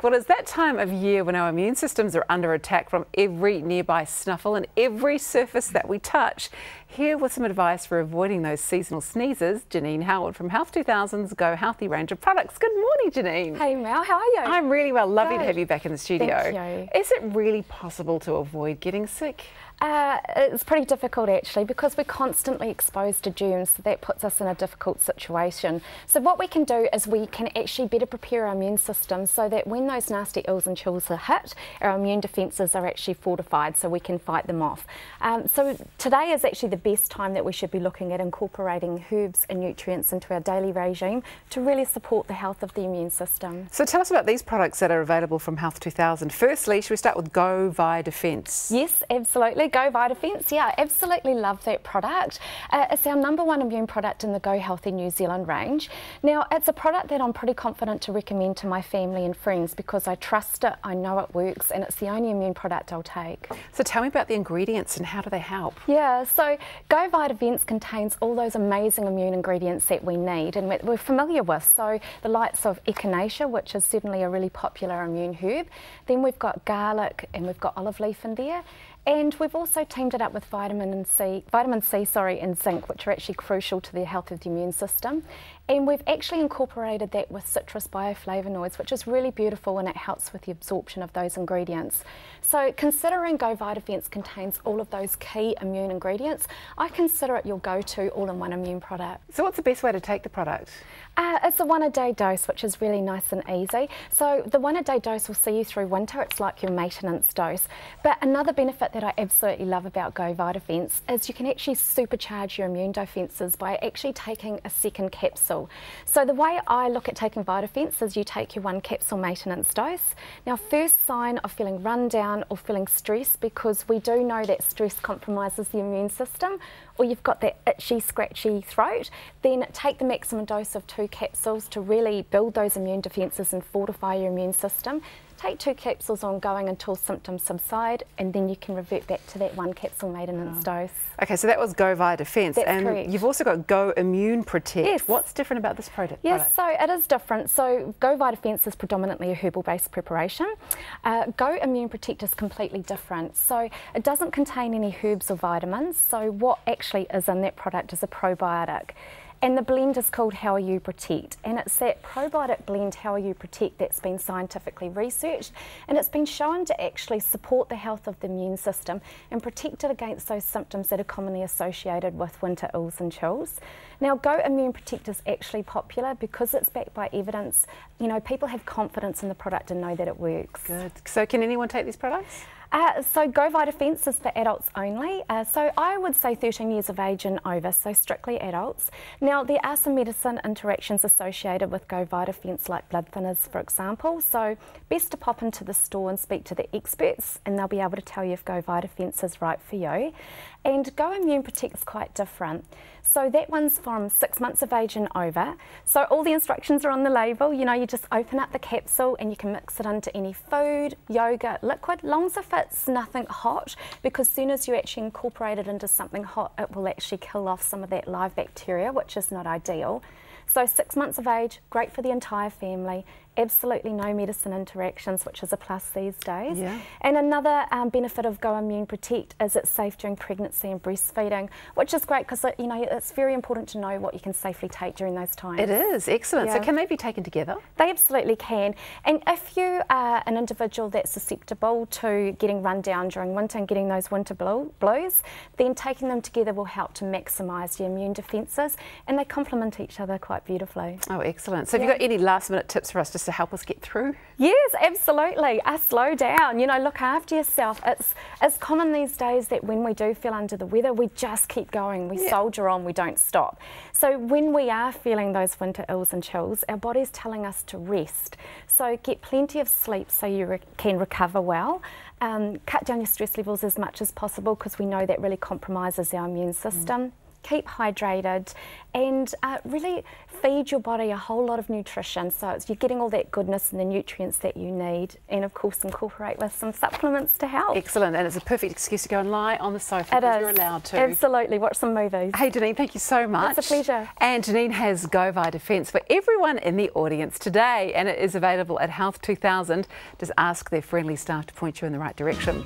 Well, it's that time of year when our immune systems are under attack from every nearby snuffle and every surface that we touch. Here with some advice for avoiding those seasonal sneezes, Janeen Howard from Health 2000's Go Healthy range of products. Good morning, Janeen. Hey Mel, how are you? I'm really well. Lovely Good. to have you back in the studio. Thank you. Is it really possible to avoid getting sick? Uh, it's pretty difficult actually because we're constantly exposed to germs, so that puts us in a difficult situation. So what we can do is we can actually better prepare our immune system so that when those nasty ills and chills are hit, our immune defences are actually fortified so we can fight them off. Um, so today is actually the best time that we should be looking at incorporating herbs and nutrients into our daily regime to really support the health of the immune system. So tell us about these products that are available from Health 2000. Firstly, should we start with Go Virafence? Yes, absolutely. Go Virafence. yeah, absolutely love that product. Uh, it's our number one immune product in the Go Healthy New Zealand range. Now, it's a product that I'm pretty confident to recommend to my family and friends because I trust it, I know it works, and it's the only immune product I'll take. So tell me about the ingredients and how do they help? Yeah, so Go Virafence contains all those amazing immune ingredients that we need and we're familiar with. So the likes of echinacea, which is certainly a really popular immune herb. Then we've got garlic and we've got olive leaf in there. And we've also teamed it up with vitamin C, vitamin C, sorry, and zinc, which are actually crucial to the health of the immune system. And we've actually incorporated that with citrus bioflavonoids, which is really beautiful and it helps with the absorption of those ingredients. So considering Go Virafence contains all of those key immune ingredients, I consider it your go-to all-in-one immune product. So what's the best way to take the product? Uh, it's a one a day dose, which is really nice and easy. So the one a day dose will see you through winter. It's like your maintenance dose. But another benefit that I absolutely love about Go Virafence is you can actually supercharge your immune defences by actually taking a second capsule. So the way I look at taking Virafence is you take your one capsule maintenance dose. Now first sign of feeling run down or feeling stressed because we do know that stress compromises the immune system or you've got that itchy, scratchy throat, then take the maximum dose of two capsules to really build those immune defences and fortify your immune system. Take two capsules ongoing until symptoms subside, and then you can revert back to that one capsule maintenance oh. dose. Okay, so that was Go Virafence. That's and correct. you've also got Go Immune Protect. Yes. What's different about this product? Yes, so it is different. So Go Virafence is predominantly a herbal-based preparation. Uh, Go Immune Protect is completely different. So it doesn't contain any herbs or vitamins. So what actually is in that product is a probiotic. And the blend is called HOWARU Protect. And it's that probiotic blend, HOWARU Protect, that's been scientifically researched. And it's been shown to actually support the health of the immune system and protect it against those symptoms that are commonly associated with winter ills and chills. Now, Go Immune Protect is actually popular because it's backed by evidence. You know, people have confidence in the product and know that it works. Good. So, can anyone take these products? Uh, so Go Virafence is for adults only. Uh, so I would say 13 years of age and over, so strictly adults. Now there are some medicine interactions associated with Go Virafence like blood thinners for example. So best to pop into the store and speak to the experts and they'll be able to tell you if Go Virafence is right for you. And Go Immune Protect is quite different. So that one's from six months of age and over. So all the instructions are on the label. You know, you just open up the capsule and you can mix it into any food, yogurt, liquid, long as if it's nothing hot, because as soon as you actually incorporate it into something hot, it will actually kill off some of that live bacteria, which is not ideal. So six months of age, great for the entire family absolutely no medicine interactions, which is a plus these days. Yeah. And another um, benefit of Go Immune Protect is it's safe during pregnancy and breastfeeding, which is great because you know it's very important to know what you can safely take during those times. It is excellent. Yeah. So can they be taken together? They absolutely can. And if you are an individual that's susceptible to getting run down during winter and getting those winter blues, then taking them together will help to maximise your immune defences, and they complement each other quite beautifully. Oh, excellent. So yeah. have you got any last minute tips for us to just to help us get through? Yes, absolutely. Uh, slow down, you know, look after yourself. It's, it's common these days that when we do feel under the weather, we just keep going. We yeah. soldier on, we don't stop. So when we are feeling those winter ills and chills, our body's telling us to rest. So get plenty of sleep so you re can recover well. Um, cut down your stress levels as much as possible because we know that really compromises our immune system. Mm keep hydrated, and uh, really feed your body a whole lot of nutrition. So you're getting all that goodness and the nutrients that you need, and of course incorporate with some supplements to help. Excellent, and it's a perfect excuse to go and lie on the sofa because you're allowed to. Absolutely, watch some movies. Hey Janeen, thank you so much. It's a pleasure. And Janeen has GoVirafence for everyone in the audience today, and it is available at Health 2000. Just ask their friendly staff to point you in the right direction.